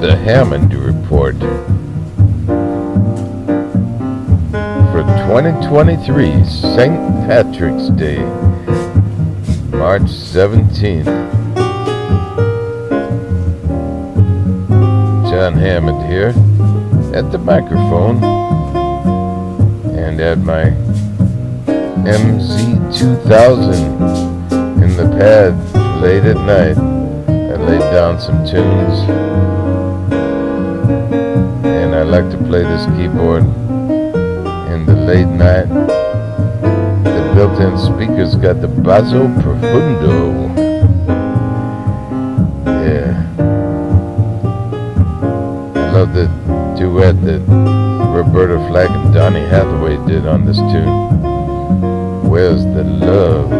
the Hammond Report for 2023 St. Patrick's Day, March 17th. Jon Hammond here at the microphone and at my MZ2000 in the pad late at night. I laid down some tunes like to play this keyboard in the late night. The built-in speakers got the basso profundo. Yeah. I love the duet that Roberta Flack and Donny Hathaway did on this tune. Where's the love?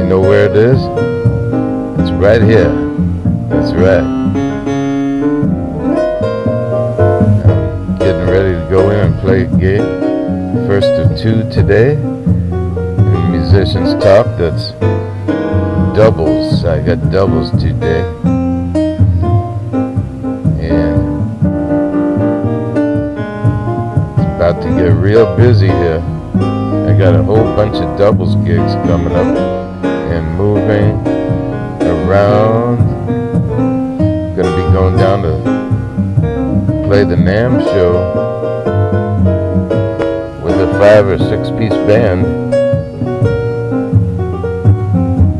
You know where it is? It's right here. That's right. And game. First of two today. In Musicians Talk, that's doubles. I got doubles today. And it's about to get real busy here. I got a whole bunch of doubles gigs coming up and moving around. Gonna be going down to play the NAMM show five or six piece band.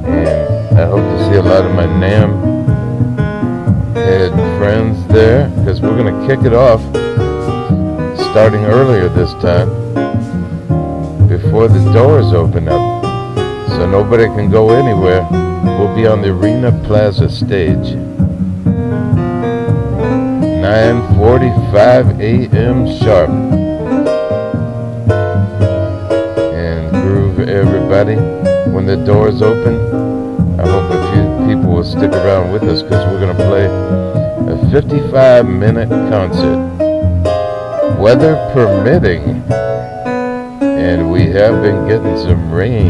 And I hope to see a lot of my NAMM head friends there because we're gonna kick it off starting earlier this time before the doors open up so nobody can go anywhere. We'll be on the Arena Plaza stage. 9:45 a.m. sharp. Everybody when the doors open. I hope a few people will stick around with us because we're going to play a 55 minute concert. Weather permitting and we have been getting some rain.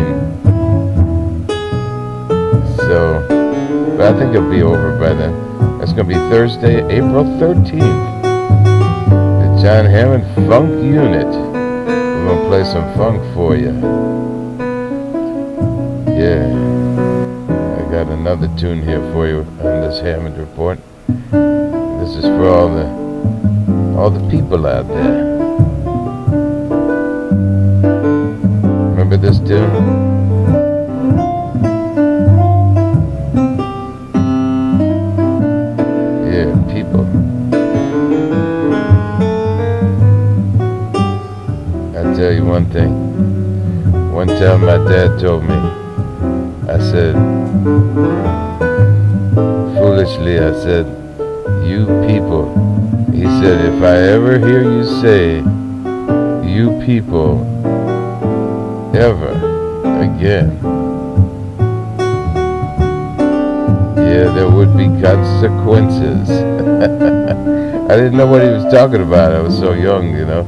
So, but I think it'll be over by then. It's going to be Thursday, April 13th. The Jon Hammond Funk Unit. We're going to play some funk for you. Yeah. I got another tune here for you on this Hammond Report. This is for all the all the people out there. Remember this tune? Yeah, people. I tell you one thing. One time my dad told me, I said, foolishly, I said, you people. He said, if I ever hear you say, you people, ever again, yeah, there would be consequences. I didn't know what he was talking about. I was so young, you know.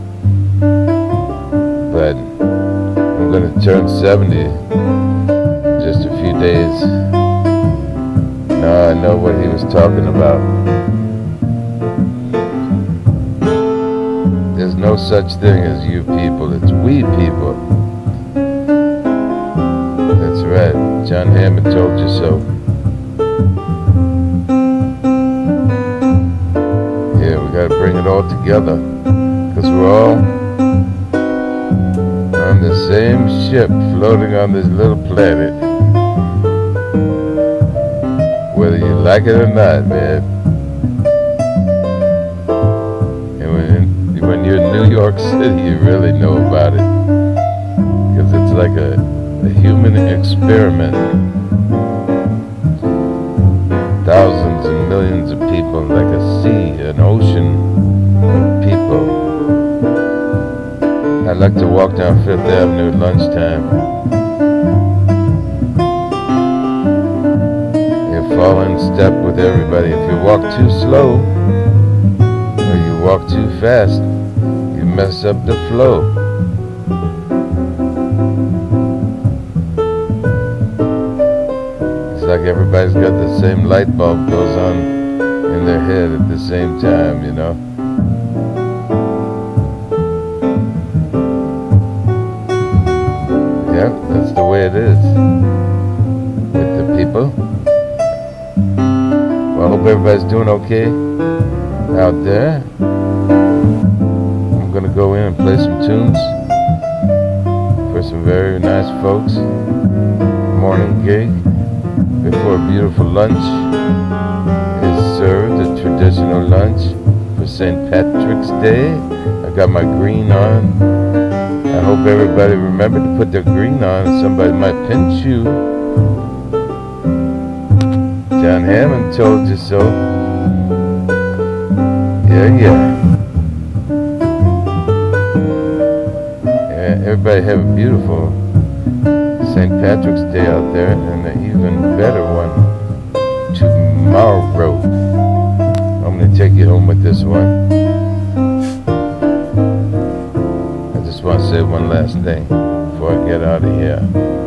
But I'm going to turn 70 days. Now I know what he was talking about. There's no such thing as you people. It's we people. That's right. Jon Hammond told you so. Yeah, we gotta bring it all together. Because we're all on the same ship floating on this little planet. Whether you like it or not, man. And when, when you're in New York City, you really know about it. Because it's like a, a human experiment. Thousands and millions of people, like a sea, an ocean of people. I like to walk down Fifth Avenue at lunchtime. Fall in step with everybody. If you walk too slow or you walk too fast, you mess up the flow. It's like everybody's got the same light bulb goes on in their head at the same time, you know. Yep, that's the way it is everybody's doing okay out there. I'm gonna go in and play some tunes for some very nice folks. Morning gig before a beautiful lunch is served, a traditional lunch for St. Patrick's Day. I got my green on. I hope everybody remembered to put their green on. Somebody might pinch you. Jon Hammond told you so. Yeah, yeah. Yeah, everybody have a beautiful St. Patrick's Day out there and an even better one tomorrow. I'm going to take you home with this one. I just want to say one last thing before I get out of here.